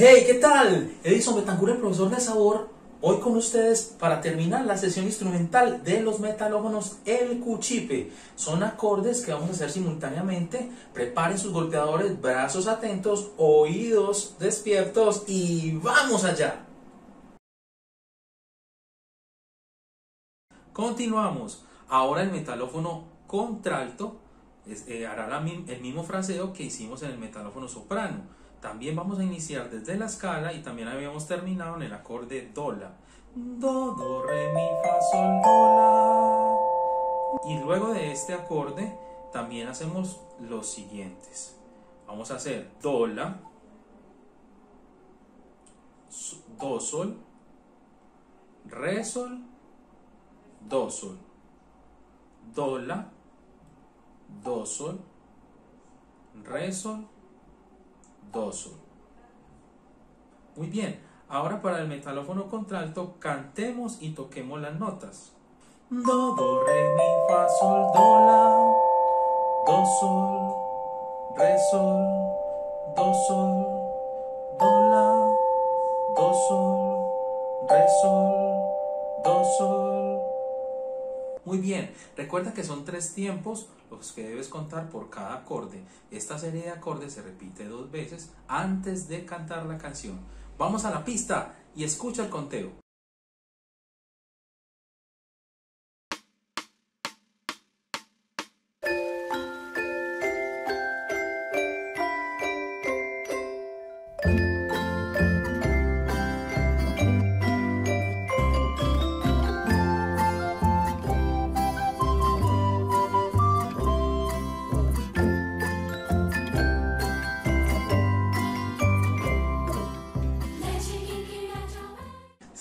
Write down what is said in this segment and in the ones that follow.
Hey, ¿qué tal? Edison Betancur, el profesor de sabor, hoy con ustedes para terminar la sesión instrumental de los metalófonos El Cuchipe. Son acordes que vamos a hacer simultáneamente. Preparen sus golpeadores, brazos atentos, oídos despiertos y ¡vamos allá! Continuamos. Ahora el metalófono contralto eh, hará el mismo fraseo que hicimos en el metalófono soprano. También vamos a iniciar desde la escala y también habíamos terminado en el acorde do la. Do, do, re, mi, fa, sol, do, la. Y luego de este acorde también hacemos los siguientes. Vamos a hacer do, la, do, sol, re, sol, do, sol, do, la, do, sol, re, sol, do, sol. Muy bien, ahora para el metalófono contralto cantemos y toquemos las notas. Do, do, re, mi, fa, sol, do, la, do, sol, re, sol, do, sol, do, la, do, sol, re, sol, do, sol. Muy bien, recuerda que son tres tiempos que debes contar por cada acorde. Esta serie de acordes se repite dos veces antes de cantar la canción. Vamos a la pista y escucha el conteo.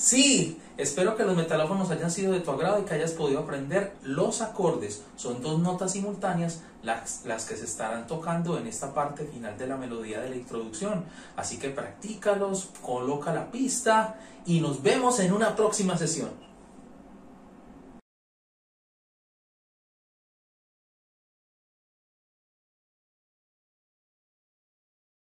Sí, espero que los metalófonos hayan sido de tu agrado y que hayas podido aprender los acordes. Son dos notas simultáneas las, las, que se estarán tocando en esta parte final de la melodía de la introducción. Así que practícalos, coloca la pista y nos vemos en una próxima sesión.